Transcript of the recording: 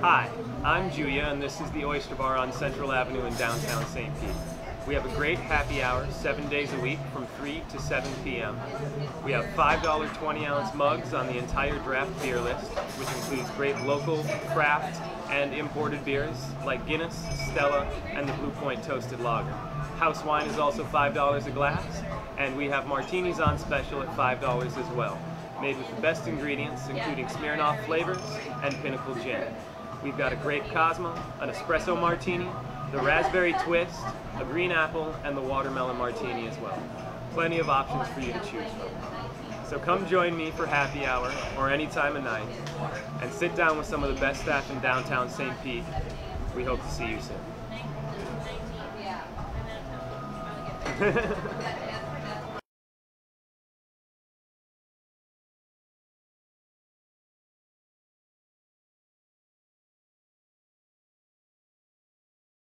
Hi, I'm Julia, and this is the Oyster Bar on Central Avenue in downtown St. Pete. We have a great happy hour seven days a week from 3 to 7 p.m. We have $5 20 ounce mugs on the entire draft beer list, which includes great local, craft, and imported beers like Guinness, Stella, and the Blue Point Toasted Lager. House wine is also $5 a glass, and we have martinis on special at $5 as well, made with the best ingredients, including Smirnoff flavors and Pinnacle Gin. We've got a grape Cosmo, an espresso martini, the raspberry twist, a green apple, and the watermelon martini as well. Plenty of options for you to choose from. So come join me for happy hour or any time of night and sit down with some of the best staff in downtown St. Pete. We hope to see you soon.